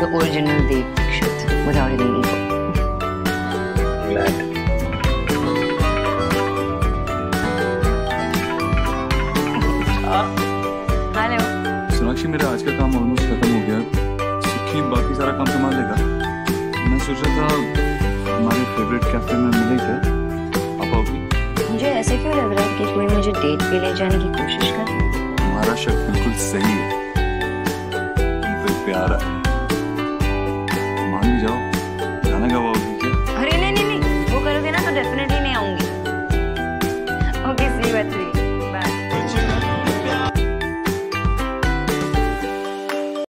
the original Dev Dikshit without any ego. Glad. Hello. Sonakshi मेरा आज का काम ऑलमोस्ट खत्म हो गया सुखी बाकी सारा काम संभाल लेगा मैं सोच रहा था हमारे फेवरेट कैफ़े में मिले क्या आप आओगी मुझे ऐसे क्यों लग रहा है कि कोई मुझे डेट पे ले जाने की कोशिश कर प्यार। है मान भी जाओ खाना गवाओगी क्या अरे नहीं नहीं नहीं, वो करोगे ना तो डेफिनेटली नहीं आऊँगी। Okay C you